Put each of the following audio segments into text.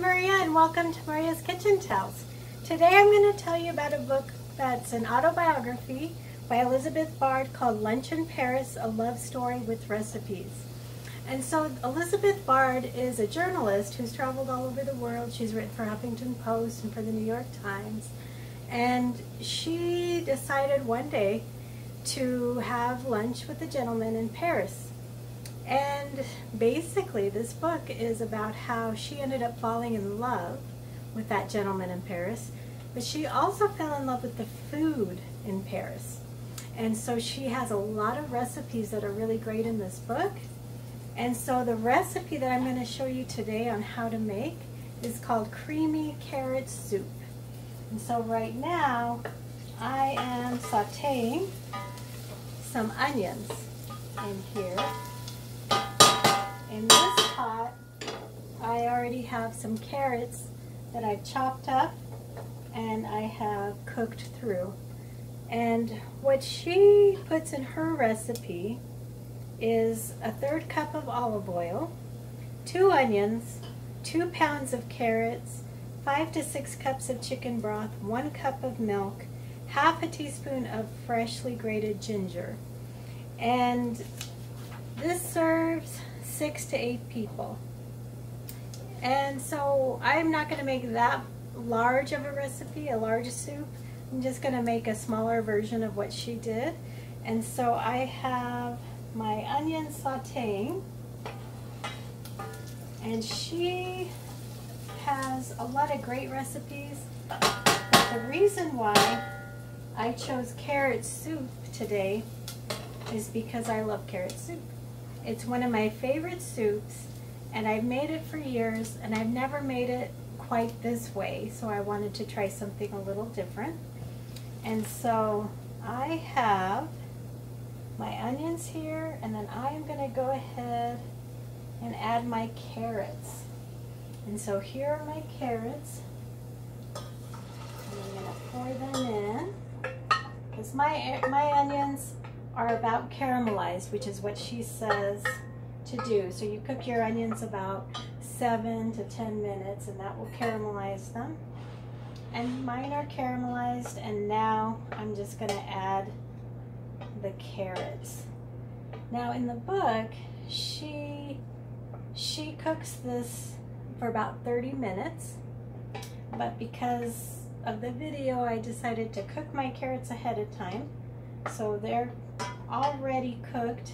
Maria and welcome to Maria's Kitchen Tales. Today I'm going to tell you about a book that's an autobiography by Elizabeth Bard called Lunch in Paris, A Love Story with Recipes. And so Elizabeth Bard is a journalist who's traveled all over the world. She's written for Huffington Post and for the New York Times. And she decided one day to have lunch with a gentleman in Paris. And basically, this book is about how she ended up falling in love with that gentleman in Paris, but she also fell in love with the food in Paris. And so she has a lot of recipes that are really great in this book. And so the recipe that I'm going to show you today on how to make is called creamy carrot soup. And so right now, I am sauteing some onions in here. In this pot, I already have some carrots that I've chopped up and I have cooked through. And what she puts in her recipe is a third cup of olive oil, two onions, two pounds of carrots, five to six cups of chicken broth, one cup of milk, half a teaspoon of freshly grated ginger. And this serves six to eight people. And so I'm not going to make that large of a recipe, a large soup. I'm just going to make a smaller version of what she did. And so I have my onion sauteing. And she has a lot of great recipes. But the reason why I chose carrot soup today is because I love carrot soup. It's one of my favorite soups and I've made it for years and I've never made it quite this way so I wanted to try something a little different. And so I have my onions here and then I am going to go ahead and add my carrots. And so here are my carrots. And I'm going to pour them in because my, my onions are about caramelized, which is what she says to do. So you cook your onions about seven to 10 minutes and that will caramelize them. And mine are caramelized and now I'm just gonna add the carrots. Now in the book, she, she cooks this for about 30 minutes, but because of the video, I decided to cook my carrots ahead of time. So they're already cooked.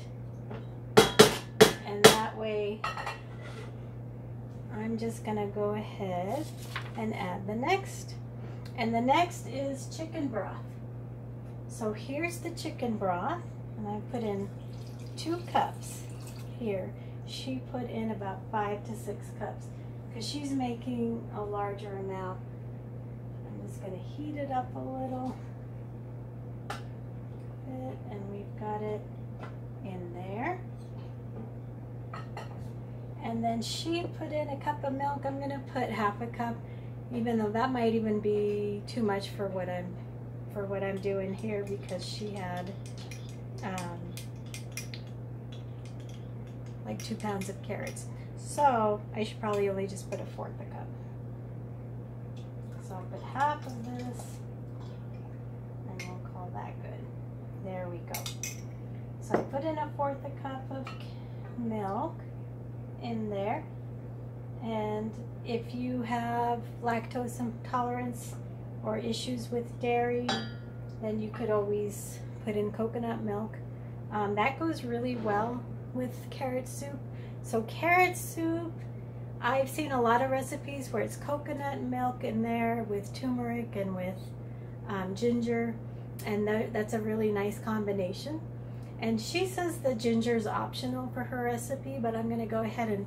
And that way I'm just gonna go ahead and add the next. And the next is chicken broth. So here's the chicken broth and I put in two cups here. She put in about five to six cups because she's making a larger amount. I'm just gonna heat it up a little bit and we've got it in there. And then she put in a cup of milk. I'm gonna put half a cup, even though that might even be too much for what I'm for what I'm doing here because she had um, like two pounds of carrots. So I should probably only just put a fourth a cup. So I'll put half of this and we'll call that good. There we go. So I put in a fourth a cup of milk in there. And if you have lactose intolerance or issues with dairy, then you could always put in coconut milk. Um, that goes really well with carrot soup. So carrot soup, I've seen a lot of recipes where it's coconut milk in there with turmeric and with um, ginger and that's a really nice combination. And she says the ginger is optional for her recipe, but I'm gonna go ahead and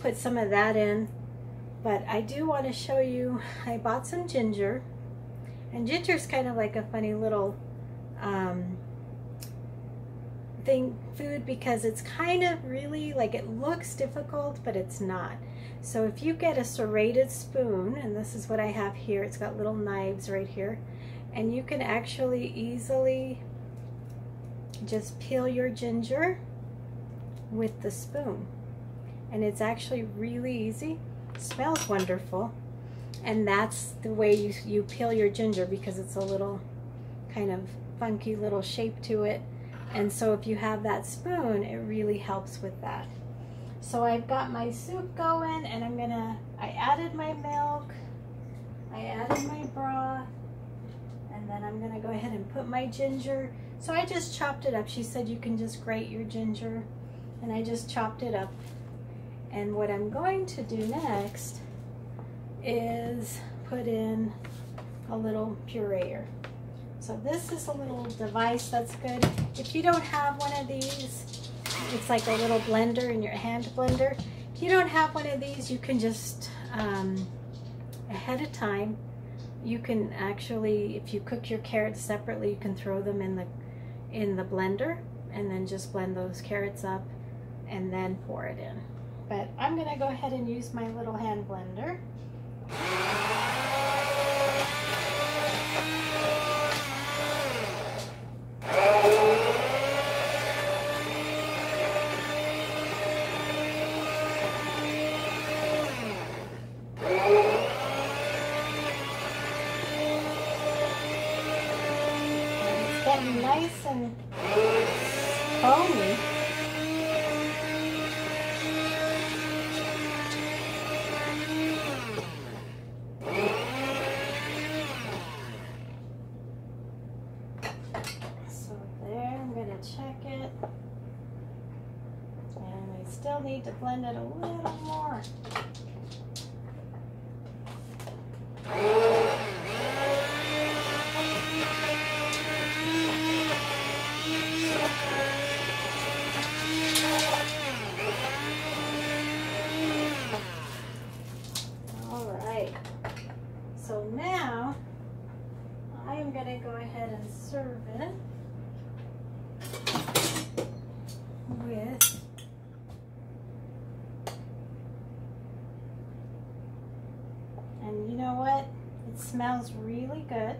put some of that in. But I do want to show you, I bought some ginger, and ginger is kind of like a funny little um, thing, food, because it's kind of really, like it looks difficult, but it's not. So if you get a serrated spoon, and this is what I have here, it's got little knives right here, and you can actually easily just peel your ginger with the spoon and it's actually really easy smells wonderful. And that's the way you, you peel your ginger because it's a little kind of funky little shape to it. And so if you have that spoon, it really helps with that. So I've got my soup going and I'm gonna, I added my milk, I added my broth, I'm gonna go ahead and put my ginger. So I just chopped it up. She said you can just grate your ginger and I just chopped it up. And what I'm going to do next is put in a little pureer. So this is a little device that's good. If you don't have one of these, it's like a little blender in your hand blender. If you don't have one of these, you can just, um, ahead of time, you can actually, if you cook your carrots separately, you can throw them in the, in the blender and then just blend those carrots up and then pour it in. But I'm gonna go ahead and use my little hand blender. Getting nice and foamy. So there, I'm gonna check it. And I still need to blend it a little more. So now I am going to go ahead and serve it with and you know what? It smells really good.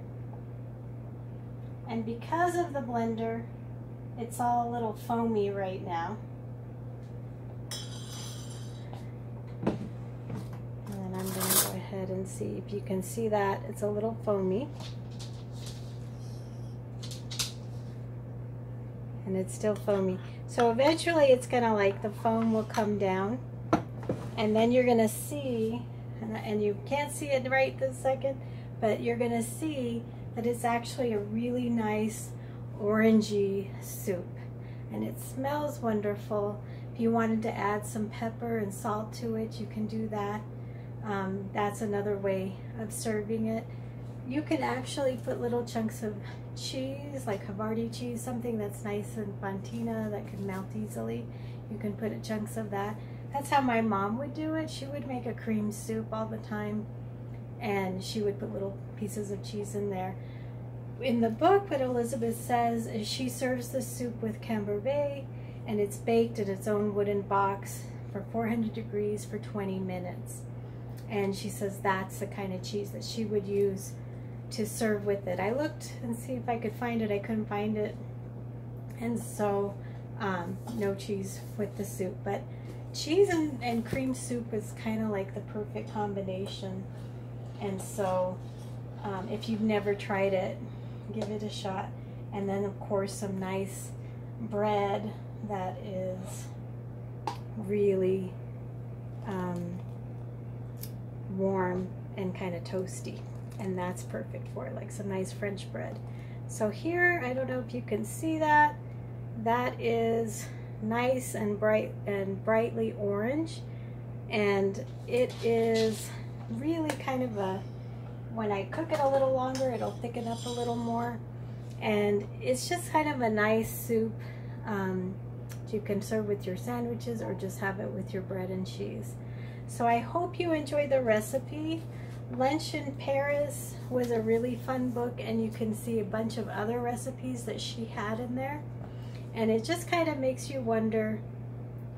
And because of the blender, it's all a little foamy right now. And I'm going to go ahead and see if you can see that. It's a little foamy. And it's still foamy. So eventually it's gonna like, the foam will come down. And then you're gonna see, and you can't see it right this second, but you're gonna see that it's actually a really nice orangey soup. And it smells wonderful. If you wanted to add some pepper and salt to it, you can do that. Um, that's another way of serving it. You can actually put little chunks of cheese, like Havarti cheese, something that's nice and fontina that can melt easily. You can put chunks of that. That's how my mom would do it. She would make a cream soup all the time and she would put little pieces of cheese in there. In the book, what Elizabeth says is she serves the soup with camembert and it's baked in its own wooden box for 400 degrees for 20 minutes and she says that's the kind of cheese that she would use to serve with it. I looked and see if I could find it. I couldn't find it. And so um, no cheese with the soup. But cheese and, and cream soup is kind of like the perfect combination. And so um, if you've never tried it, give it a shot. And then of course some nice bread that is really um, warm and kind of toasty. And that's perfect for it like some nice French bread. So here I don't know if you can see that. That is nice and bright and brightly orange. And it is really kind of a when I cook it a little longer it'll thicken up a little more and it's just kind of a nice soup um, you can serve with your sandwiches or just have it with your bread and cheese so I hope you enjoy the recipe. Lunch in Paris was a really fun book and you can see a bunch of other recipes that she had in there. And it just kind of makes you wonder,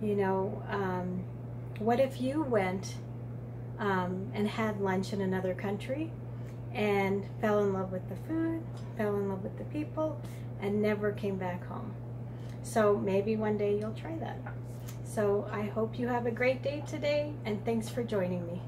you know, um, what if you went um, and had lunch in another country and fell in love with the food, fell in love with the people, and never came back home. So maybe one day you'll try that. So I hope you have a great day today and thanks for joining me.